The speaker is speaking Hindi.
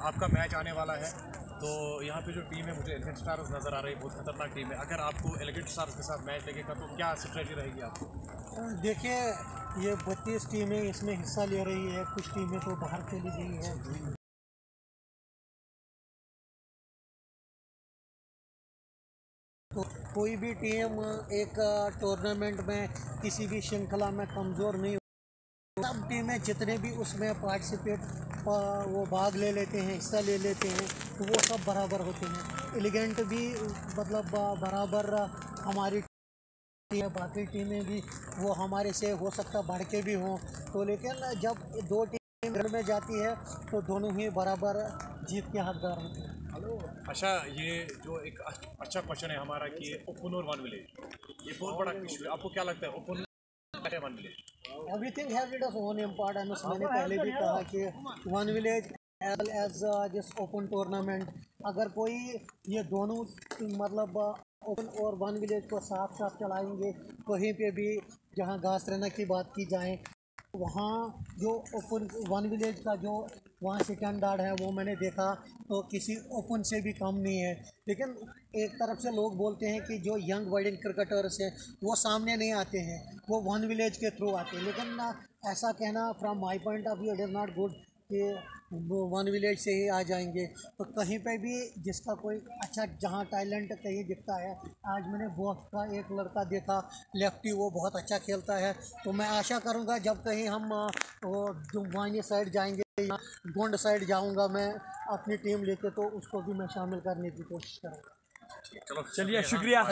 आपका मैच आने वाला है। तो यहाँ पे जो टीम है, मुझे एलिगेंट स्टार्स नज़र आ रही है, बहुत खतरनाक टीम है। अगर आपको एलिगेंट स्टार्स के साथ मैच लगेगा तो क्या स्ट्रेटजी रहेगी आपको? देखिए, ये बत्तीस टीमें इसमें हिस्सा ले रही है। कुछ टीमें तो बाहर चली गई है। तो कोई भी टीम एक टूर्नामेंट में किसी भी श्रृंखला में कमज़ोर नहीं सब टीमें जितने भी उसमें पार्टिसिपेट वो भाग ले लेते हैं, हिस्सा ले लेते हैं तो वो सब बराबर होते हैं। एलिगेंट भी मतलब बराबर हमारी टीम बाकी टीमें भी, वो हमारे से हो सकता बढ़ के भी हों। तो लेकिन जब दो टीम घर में जाती है तो दोनों ही बराबर जीत के हकदार होते हैं। अच्छा ये जो एक अच्छा क्वेश्चन है हमारा कि ओपन और वन विलेज, ये बहुत बड़ा इशू है। आपको क्या लगता है open everything has its own importance मैंने पहले भी कहा कि one village as as this open tournament अगर कोई ये दोनों मतलब ओपन और वन विलेज को साथ साथ चलाएँगे कहीं पे भी जहाँ घास रहना की बात की जाए वहाँ जो ओपन, वन विलेज का जो वहाँ स्टैंडर्ड है, वो मैंने देखा तो किसी ओपन से भी कम नहीं है। लेकिन एक तरफ़ से लोग बोलते हैं कि जो यंग वर्ल्ड क्रिकेटर्स हैं, वो सामने नहीं आते हैं, वो वन विलेज के थ्रू आते हैं। लेकिन ना, ऐसा कहना from my point of view it is not good कि वो वन विलेज से ही आ जाएँगे। तो कहीं पे भी जिसका कोई अच्छा जहाँ टैलेंट कहीं दिखता है, आज मैंने बॉक्स का एक लड़का देखा, लेफ्टी, वो बहुत अच्छा खेलता है। तो मैं आशा करूँगा जब कहीं हम वो जुम्बानी साइड जाएँगे या गोंड साइड जाऊँगा मैं अपनी टीम लेके तो उसको भी मैं शामिल करने की कोशिश करूँगा। चलो चलिए, शुक्रिया।